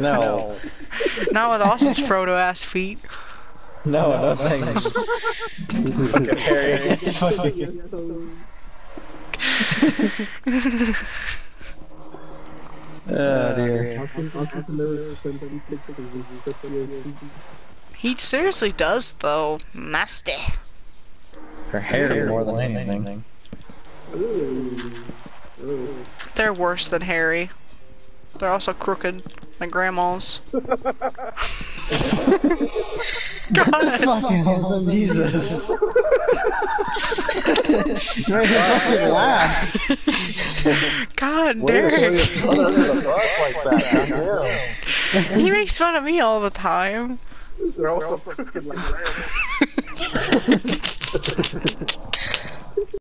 No. Not with Austin's Frodo ass feet. No, no thanks. Fucking Harry. It's fucking. Oh dear. Austin, Austin's never sent any pictures of his fucking- He seriously does though. Nasty. Her hair more than anything. Ooh. Ooh. They're worse than Harry. They're also crooked, like grandma's. God, Fucking hell, Jesus. you made me fucking laugh. God, Way Derek. your brother under the bus like that. Goddamn. He makes fun of me all the time. They're also crooked like